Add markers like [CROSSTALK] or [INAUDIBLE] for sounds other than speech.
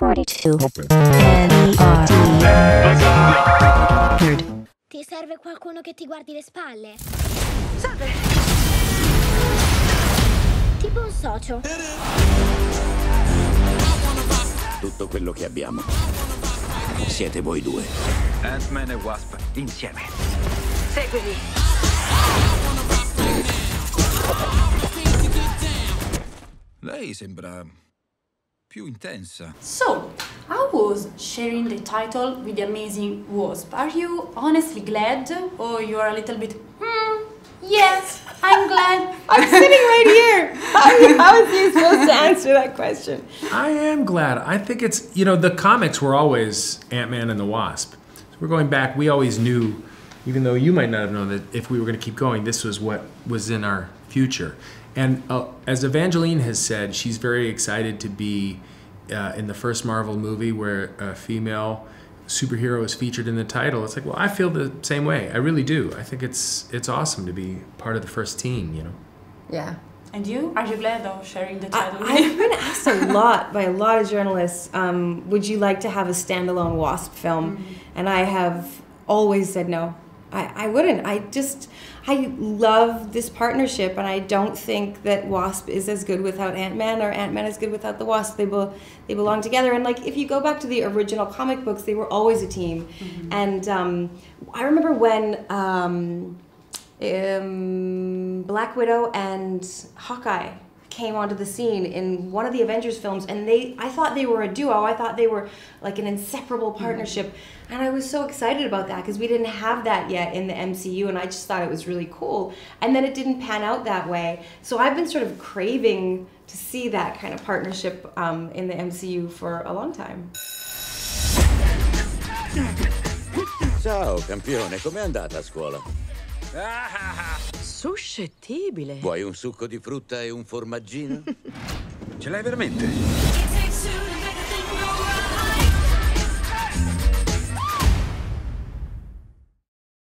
42. Open. N-E-R-D. Nerd. Ti serve qualcuno che ti guardi le spalle? Salve! Tipo un socio. Tutto quello che abbiamo. Siete voi due. Ant-Man e Wasp insieme. Seguimi! Lei sembra più intensa. So, I was sharing the title with the amazing Wasp? Are you honestly glad, or you are a little bit? Hmm. Yes, I'm glad. [LAUGHS] I'm sitting right here. [LAUGHS] How, how is he supposed to answer that question? I am glad. I think it's, you know, the comics were always Ant Man and the Wasp. So we're going back, we always knew, even though you might not have known that if we were going to keep going, this was what was in our future. And uh, as Evangeline has said, she's very excited to be uh, in the first Marvel movie where a female superhero is featured in the title. It's like, well, I feel the same way. I really do. I think it's it's awesome to be part of the first team, you know. Yeah. And you? Are you glad of sharing the title? I've been [LAUGHS] asked a lot by a lot of journalists, um, would you like to have a standalone Wasp film? And I have always said no. I, I wouldn't. I just, I love this partnership, and I don't think that Wasp is as good without Ant Man, or Ant Man is good without the Wasp. They, be, they belong together. And like, if you go back to the original comic books, they were always a team. And um, I remember when. Um, um, Black Widow and Hawkeye came onto the scene in one of the Avengers films, and they I thought they were a duo. I thought they were like an inseparable mm-hmm. partnership, and I was so excited about that because we didn't have that yet in the MCU, and I just thought it was really cool. And then it didn't pan out that way, so I've been sort of craving to see that kind of partnership um, in the MCU for a long time. Ciao, campione, com'è andata a scuola? Ah, ah, ah. Suscettibile. Vuoi un succo di frutta e un formaggino? Ce l'hai veramente?